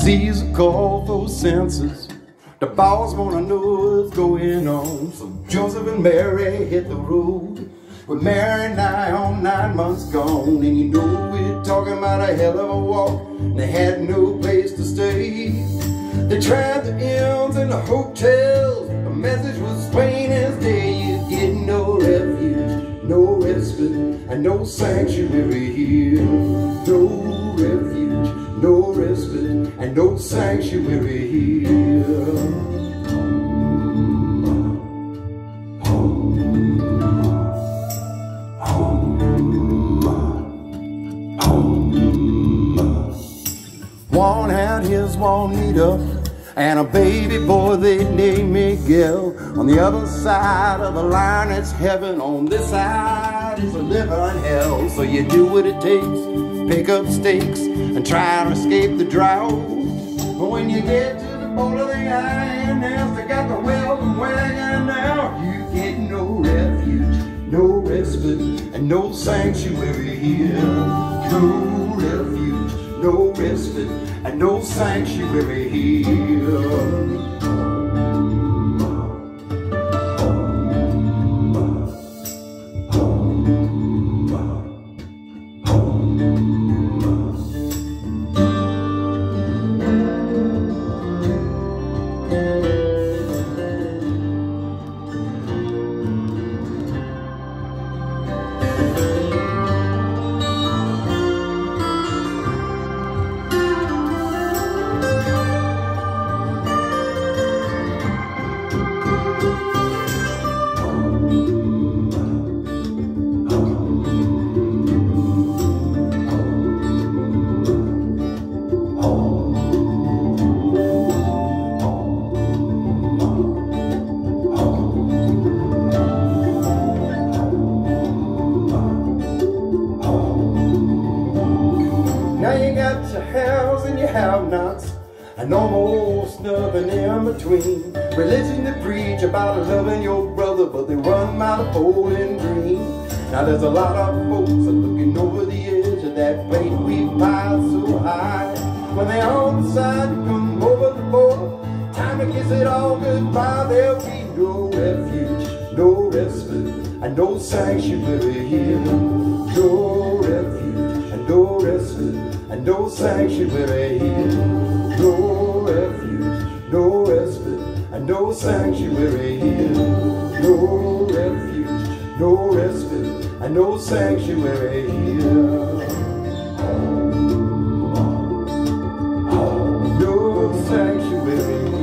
sees a call for census. The boss wanna know what's going on. So Joseph and Mary hit the road. With Mary and I on nine months gone. And you know we're talking about a hell of a walk. And they had no place to stay. They tried the inns and the hotels. The message was plain as day. You get no refuge, no respite, and no sanctuary here. No sanctuary here. Juan had his Juanita and a baby boy they named Miguel. On the other side of the line it's heaven, on this side is a living hell. So you do what it takes, pick up stakes and try to escape the drought. But when you get to the border, the INS, they got the welcome wagon now. You get no refuge, no respite, and no sanctuary here. No refuge, no respite, and no sanctuary here. Your haves and your have-nots And almost nothing in between. Religion to preach about loving your brother But they run out of Bowling Green. Now there's a lot of folks are looking over the edge Of that plate we've piled so high. When they all decide to come over the border. Time to kiss it all goodbye. There'll be no refuge, no respite And no sanctuary here. No and no rest and no sanctuary. No refuge, no respite, and no sanctuary here. No refuge, no respite, and no sanctuary here. No sanctuary